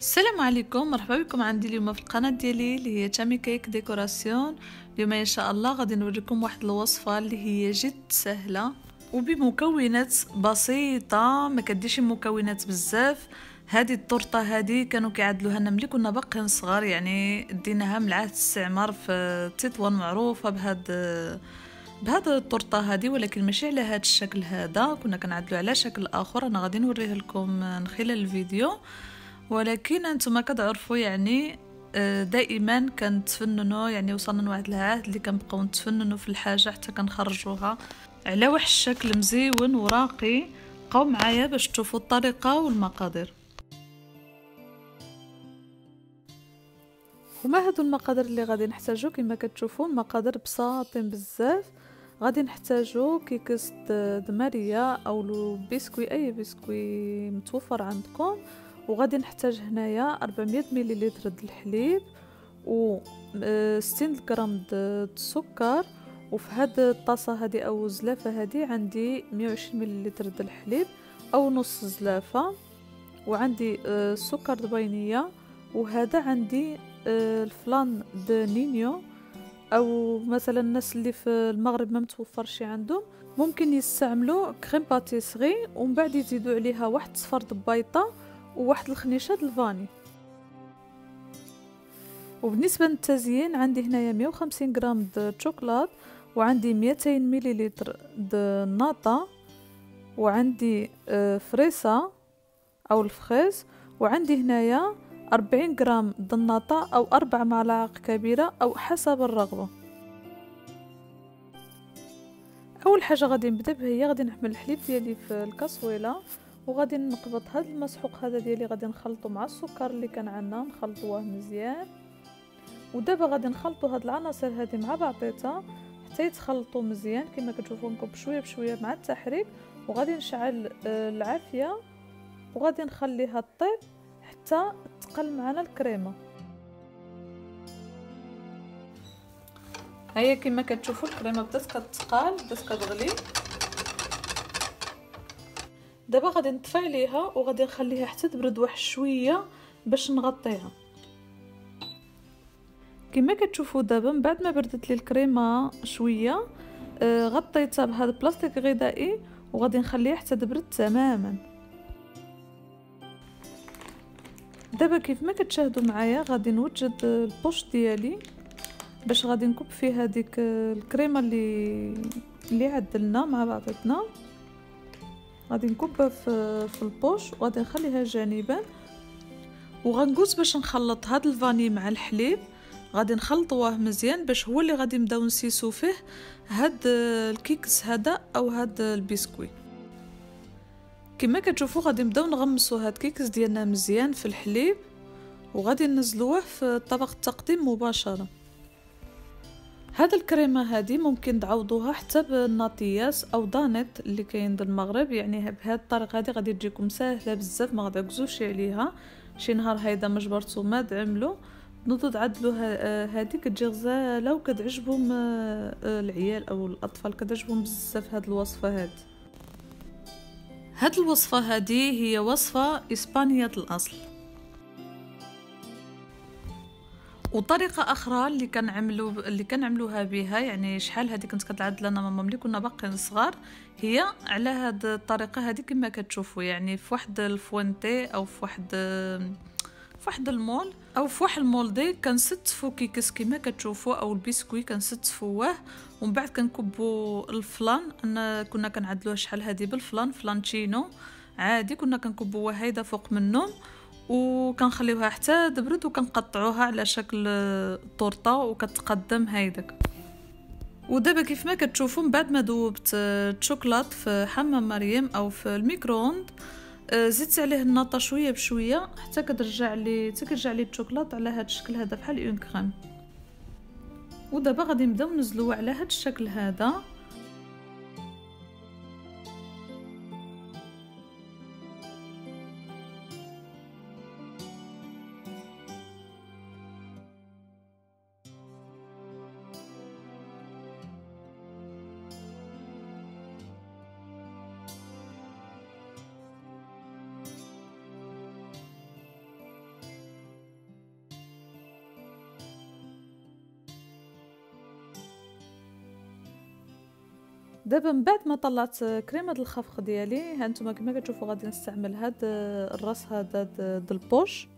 السلام عليكم مرحبا بكم عندي اليوم في القناة ديالي اللي هي تامي كيك ديكوراسيون اليوم إن شاء الله غادي نوريكم واحد الوصفة اللي هي جد سهلة وبمكونات بسيطة. ما كتديش مكونات بزاف. هذه الطرطة هذه كانوا كيعدلوها لنا ملي كنا باقيين صغار يعني ديناها من عهد الاستعمار في تطوان معروفة بهاد بهذا الطرطة هذه ولكن ماشي على هذا الشكل هذا. كنا كنعدلو على شكل آخر. أنا غادي نوريه لكم من خلال الفيديو. ولكن أنتم كتعرفوا يعني آه، دائما كنتفننوا يعني وصلنا لواحد العهد اللي كنبقاو نتفننوا في الحاجة حتى كنخرجوها. على واحد الشكل مزيون وراقي بقاو معايا باش تشوفوا الطريقة والمقادير. هما هادو المقادير اللي غادي نحتاجو كما كتشوفوا المقادير بساطين بزاف. غادي نحتاجو كيكس دمارية أو بسكوي أي بسكوي متوفر عندكم. وغادي نحتاج هنايا 400 مليلتر د الحليب و 60 غرام د السكر. وفي هاد الطاسة هذه أو الزلافه هذه عندي 120 مليلتر د الحليب أو نص زلافة. وعندي السكر دبينية. وهذا عندي الفلان د نينيو. أو مثلا الناس اللي في المغرب ما متوفرش عندهم ممكن يستعملوا كريم باتيسري ومن بعد يزيدوا عليها واحد صفر دبيطه وواحد الخنيشة الفاني. وبالنسبة للتزيين عندي هنايا 150 غرام د الشوكولات وعندي 200 مليلتر د الناطا وعندي آه، فريسة أو الفخيز وعندي هنايا 40 غرام د الناطا أو أربع ملاعق كبيرة أو حسب الرغبة. أول حاجة غادي نبدأ بها هي غادي نحمل الحليب ديالي في الكاسويلة. وغادي نقبط هذا المسحوق هذا ديالي غادي نخلطه مع السكر اللي كان عندنا نخلطوه مزيان. ودابا غادي نخلطوا هاد العناصر هذه مع بعضيتها حتى يتخلطوا مزيان كما كتشوفوا لكم بشويه بشوية مع التحريك. وغادي نشعل آه، العافية. وغادي نخليها طيب حتى تقل معنا الكريمة. هيا كما كتشوفوا الكريمة بدات كتقال بدات كتغلي. دابا غادي نطفي عليها وغادي نخليها حتى تبرد واحد شوية باش نغطيها. كما كتشوفوا دابا من بعد ما بردت لي الكريمة شوية آه غطيتها بهذا البلاستيك غذائي وغادي نخليها حتى تبرد تماما. دابا كيف ما كتشاهدوا معايا غادي نوجد البوش ديالي باش غادي نكب فيه هذيك الكريمة اللي اللي عدلنا مع بعضتنا غادي نكبها في, في ال poche وغادي نخليها جانبا. وغندوز باش نخلط هاد ال vanille مع الحليب. غادي نخلطوه مزيان باش هو اللي غادي نبداو نسيسو فيه هاد الكيكس هذا أو هاد البسكوي كما كتشوفوا غادي نبداو نغمسو هاد الكيكس ديالنا مزيان في الحليب. وغادي ننزلوه في طبق التقديم مباشرة. هاد الكريمة هادي ممكن تعوضوها حتى بالناطياس أو دانيت اللي كاين د المغرب. يعني بهاد الطريقة هادي غادي تجيكم ساهلة بزاف ما غتعكزوش عليها. شي نهار هيدا ما جبرتو ما تعملوا نوضوا تعدلوا هادي كتجي غزالة وكتعجبهم آه، العيال أو الأطفال. كتعجبهم بزاف هاد الوصفة هادي. هاد الوصفة هادي هي وصفة إسبانية الأصل. وطريقة أخرى اللي كنعملوا اللي كنعملوها بها يعني شحال هذه كنت كتعدل لنا ماما ملي كنا باقيين صغار هي على هاد الطريقة هذه كما كتشوفوا يعني في واحد fuente أو في واحد في واحد ال moule أو في واحد ال molde كنستفو كيكس كما كتشوفوا أو البسكوي كنستفوه ومن بعد كنكبوا ال flan انا كنا كنعدلوها شحال هذه بال flan flan Chino عادي كنا كنكبوها هيدا فوق منهم وكنخليوها حتى تبرد وكنقطعوها على شكل طورطة وكتقدم هيداك. ودابا كيف ما كتشوفوا من بعد ما ذوبت الشوكولات في حمام مريم أو في ال micro-ondes آه، زدت عليه ال nata شوية بشوية حتى كترجع لي حتى كترجع لي الشوكولات على هذا الشكل هذا بحال une crème. ودابا غادي نبداو نزلوه على هذا الشكل هذا. دابا من بعد ما طلعت كريمه الخفق ديالي ها أنتم كما كتشوفوا غادي نستعمل هاد الراس هذا د البوش.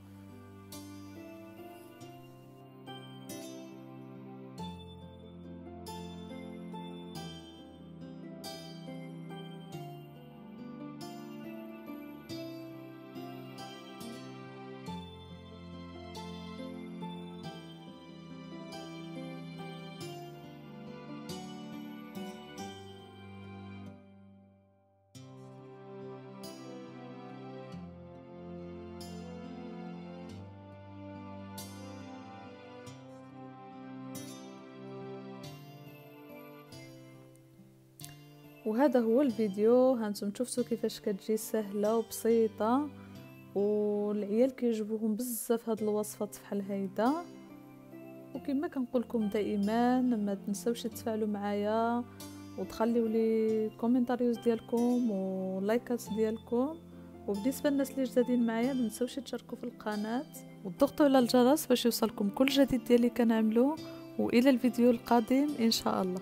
وهذا هو الفيديو. هانتم شفتوا كيفاش كتجي سهلة وبسيطة والعيال كيعجبوهم بزاف هاد الوصفات فحال هيدا وكما كنقول لكم دائما ما تنساوش تفاعلوا معايا وتخليوا لي comentarios ديالكم ولايكات ديالكم. وبالنسبة للناس اللي جدادين معايا ما تنساوش تشاركوا في القناة وتضغطوا على الجرس باش يوصلكم كل جديد ديالي كنعملو. وإلى الفيديو القادم إن شاء الله.